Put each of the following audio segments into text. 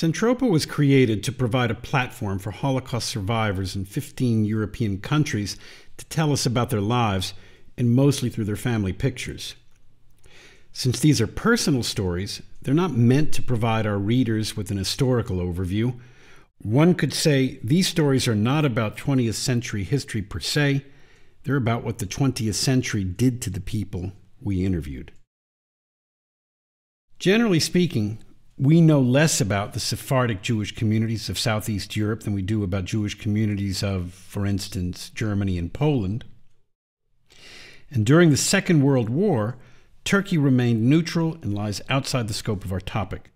Centropa was created to provide a platform for Holocaust survivors in 15 European countries to tell us about their lives, and mostly through their family pictures. Since these are personal stories, they're not meant to provide our readers with an historical overview. One could say these stories are not about 20th century history per se, they're about what the 20th century did to the people we interviewed. Generally speaking, we know less about the Sephardic Jewish communities of Southeast Europe than we do about Jewish communities of, for instance, Germany and Poland. And during the Second World War, Turkey remained neutral and lies outside the scope of our topic.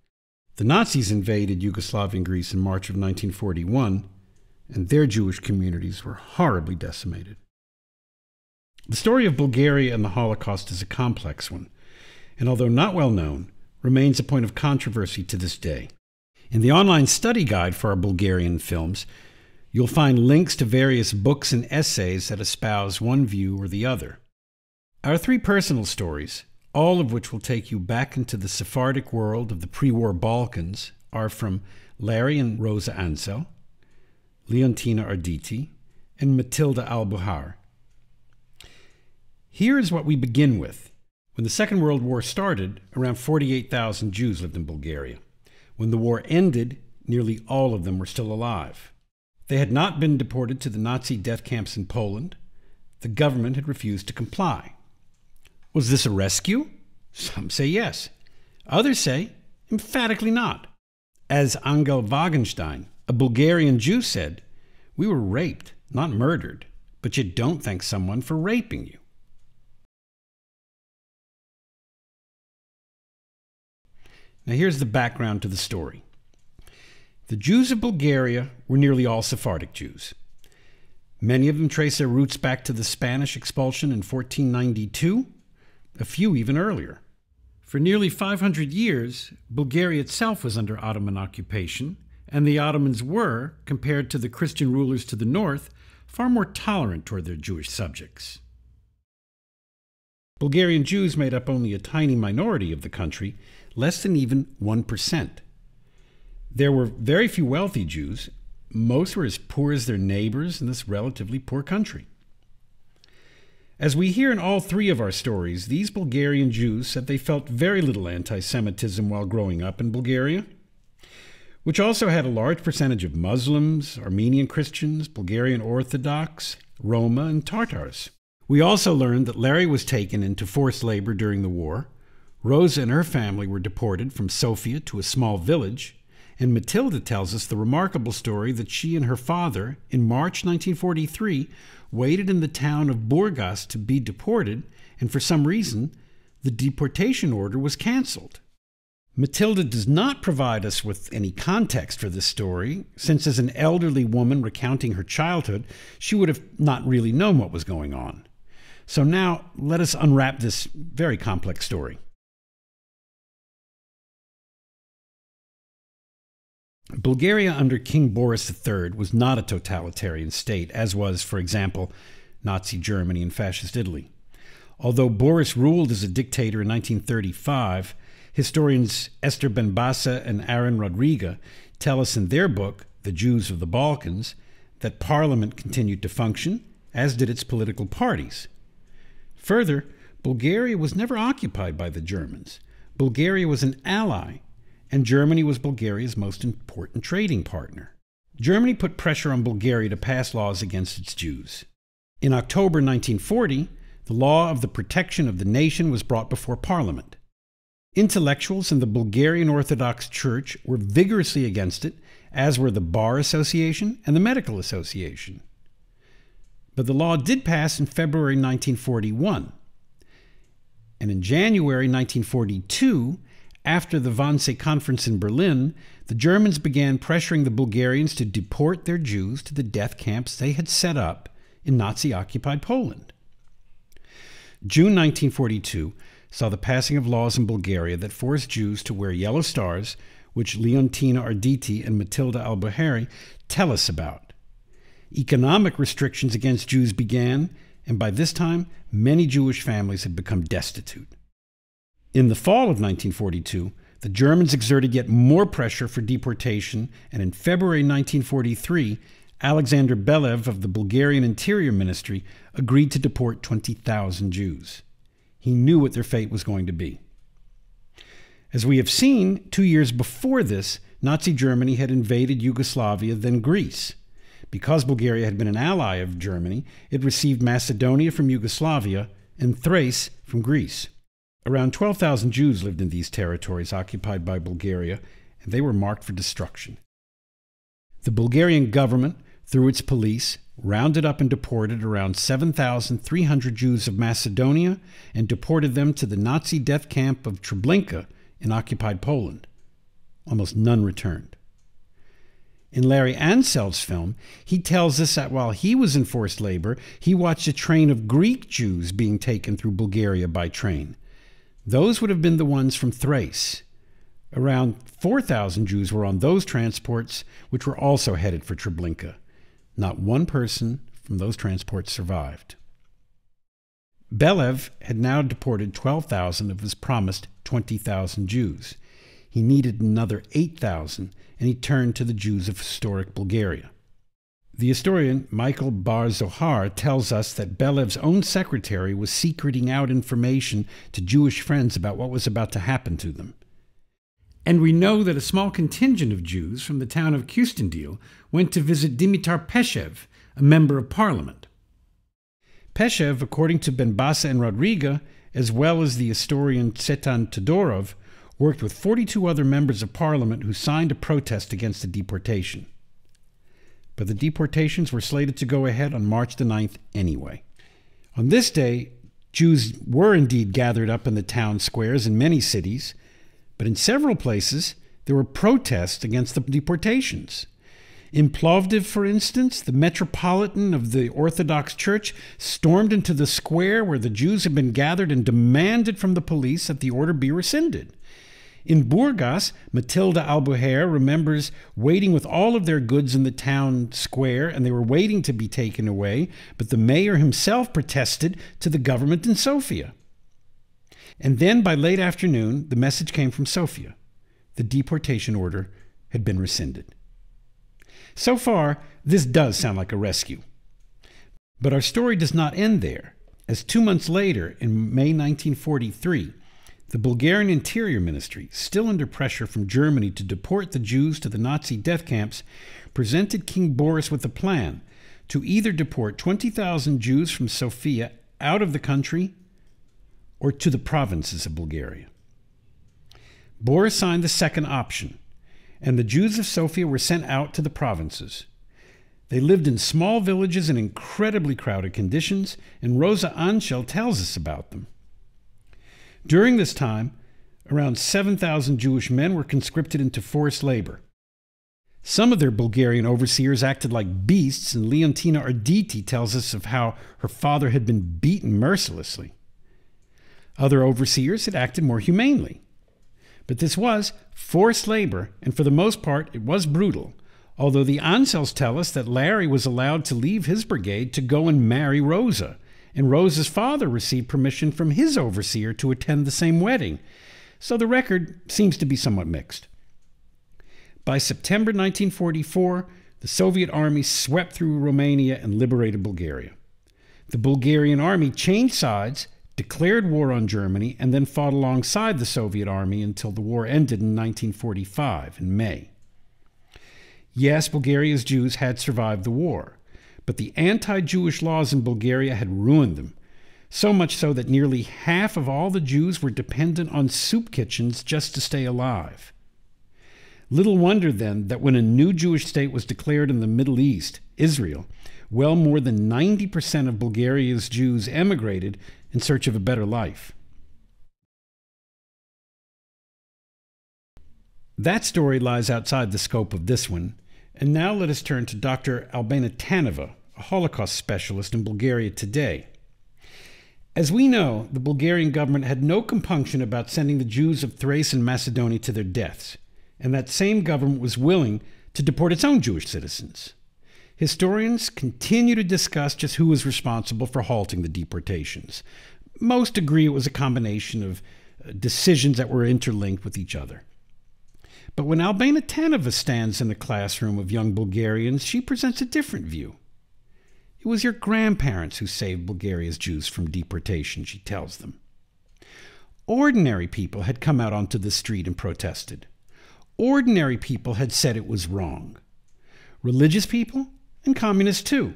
The Nazis invaded Yugoslavia and Greece in March of 1941, and their Jewish communities were horribly decimated. The story of Bulgaria and the Holocaust is a complex one, and although not well known, remains a point of controversy to this day. In the online study guide for our Bulgarian films, you'll find links to various books and essays that espouse one view or the other. Our three personal stories, all of which will take you back into the Sephardic world of the pre war Balkans, are from Larry and Rosa Ansel, Leontina Arditi, and Matilda Albuhar. Here is what we begin with when the Second World War started, around 48,000 Jews lived in Bulgaria. When the war ended, nearly all of them were still alive. They had not been deported to the Nazi death camps in Poland. The government had refused to comply. Was this a rescue? Some say yes. Others say emphatically not. As Angel Wagenstein, a Bulgarian Jew, said, We were raped, not murdered, but you don't thank someone for raping you. Now, here's the background to the story. The Jews of Bulgaria were nearly all Sephardic Jews. Many of them trace their roots back to the Spanish expulsion in 1492, a few even earlier. For nearly 500 years, Bulgaria itself was under Ottoman occupation, and the Ottomans were, compared to the Christian rulers to the north, far more tolerant toward their Jewish subjects. Bulgarian Jews made up only a tiny minority of the country, less than even 1%. There were very few wealthy Jews. Most were as poor as their neighbors in this relatively poor country. As we hear in all three of our stories, these Bulgarian Jews said they felt very little anti Semitism while growing up in Bulgaria, which also had a large percentage of Muslims, Armenian Christians, Bulgarian Orthodox, Roma, and Tartars. We also learned that Larry was taken into forced labor during the war Rosa and her family were deported from Sofia to a small village, and Matilda tells us the remarkable story that she and her father, in March 1943, waited in the town of Burgas to be deported, and for some reason, the deportation order was canceled. Matilda does not provide us with any context for this story, since as an elderly woman recounting her childhood, she would have not really known what was going on. So now let us unwrap this very complex story. Bulgaria under King Boris III was not a totalitarian state, as was, for example, Nazi Germany and Fascist Italy. Although Boris ruled as a dictator in 1935, historians Esther Benbassa and Aron Rodrigue tell us in their book, The Jews of the Balkans, that parliament continued to function, as did its political parties. Further, Bulgaria was never occupied by the Germans. Bulgaria was an ally and Germany was Bulgaria's most important trading partner. Germany put pressure on Bulgaria to pass laws against its Jews. In October 1940, the law of the protection of the nation was brought before Parliament. Intellectuals in the Bulgarian Orthodox Church were vigorously against it, as were the Bar Association and the Medical Association. But the law did pass in February 1941. And in January 1942, after the Wannsee Conference in Berlin, the Germans began pressuring the Bulgarians to deport their Jews to the death camps they had set up in Nazi occupied Poland. June 1942 saw the passing of laws in Bulgaria that forced Jews to wear yellow stars, which Leontina Arditi and Matilda Albuheri tell us about. Economic restrictions against Jews began, and by this time, many Jewish families had become destitute. In the fall of 1942, the Germans exerted yet more pressure for deportation, and in February 1943, Alexander Belev of the Bulgarian Interior Ministry agreed to deport 20,000 Jews. He knew what their fate was going to be. As we have seen, two years before this, Nazi Germany had invaded Yugoslavia, then Greece. Because Bulgaria had been an ally of Germany, it received Macedonia from Yugoslavia and Thrace from Greece. Around 12,000 Jews lived in these territories occupied by Bulgaria, and they were marked for destruction. The Bulgarian government, through its police, rounded up and deported around 7,300 Jews of Macedonia and deported them to the Nazi death camp of Treblinka in occupied Poland. Almost none returned. In Larry Ansel's film, he tells us that while he was in forced labor, he watched a train of Greek Jews being taken through Bulgaria by train. Those would have been the ones from Thrace. Around 4,000 Jews were on those transports, which were also headed for Treblinka. Not one person from those transports survived. Belev had now deported 12,000 of his promised 20,000 Jews. He needed another 8,000, and he turned to the Jews of historic Bulgaria. The historian Michael Bar Zohar tells us that Belev's own secretary was secreting out information to Jewish friends about what was about to happen to them. And we know that a small contingent of Jews from the town of Kyustendil went to visit Dimitar Peshev, a member of parliament. Peshev, according to Benbassa and Rodrigue, as well as the historian Tzvetan Todorov, worked with 42 other members of parliament who signed a protest against the deportation. But the deportations were slated to go ahead on March the 9th anyway. On this day, Jews were indeed gathered up in the town squares in many cities, but in several places there were protests against the deportations. In Plovdiv, for instance, the metropolitan of the Orthodox Church stormed into the square where the Jews had been gathered and demanded from the police that the order be rescinded. In Burgas, Matilda Albuher remembers waiting with all of their goods in the town square, and they were waiting to be taken away, but the mayor himself protested to the government in Sofia. And then by late afternoon, the message came from Sofia. The deportation order had been rescinded. So far, this does sound like a rescue. But our story does not end there, as two months later, in May 1943, the Bulgarian Interior Ministry, still under pressure from Germany to deport the Jews to the Nazi death camps, presented King Boris with a plan to either deport 20,000 Jews from Sofia out of the country or to the provinces of Bulgaria. Boris signed the second option, and the Jews of Sofia were sent out to the provinces. They lived in small villages in incredibly crowded conditions, and Rosa Anchel tells us about them. During this time, around 7,000 Jewish men were conscripted into forced labor. Some of their Bulgarian overseers acted like beasts, and Leontina Arditi tells us of how her father had been beaten mercilessly. Other overseers had acted more humanely. But this was forced labor, and for the most part, it was brutal. Although the Ansels tell us that Larry was allowed to leave his brigade to go and marry Rosa, and Rose's father received permission from his overseer to attend the same wedding. So the record seems to be somewhat mixed. By September 1944, the Soviet army swept through Romania and liberated Bulgaria. The Bulgarian army changed sides declared war on Germany, and then fought alongside the Soviet army until the war ended in 1945, in May. Yes, Bulgaria's Jews had survived the war, but the anti Jewish laws in Bulgaria had ruined them, so much so that nearly half of all the Jews were dependent on soup kitchens just to stay alive. Little wonder then that when a new Jewish state was declared in the Middle East, Israel, well more than 90% of Bulgaria's Jews emigrated in search of a better life. That story lies outside the scope of this one, and now let us turn to Dr. Albena Taneva, a Holocaust specialist in Bulgaria today. As we know, the Bulgarian government had no compunction about sending the Jews of Thrace and Macedonia to their deaths, and that same government was willing to deport its own Jewish citizens. Historians continue to discuss just who was responsible for halting the deportations. Most agree it was a combination of uh, decisions that were interlinked with each other. But when Albena Taneva stands in the classroom of young Bulgarians, she presents a different view. It was your grandparents who saved Bulgaria's Jews from deportation, she tells them. Ordinary people had come out onto the street and protested. Ordinary people had said it was wrong. Religious people and communists too.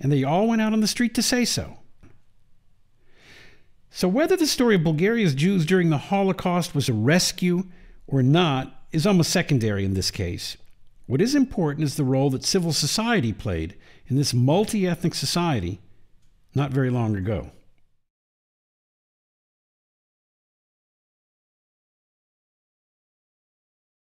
And they all went out on the street to say so. So, whether the story of Bulgaria's Jews during the Holocaust was a rescue or not is almost secondary in this case. What is important is the role that civil society played in this multi ethnic society not very long ago.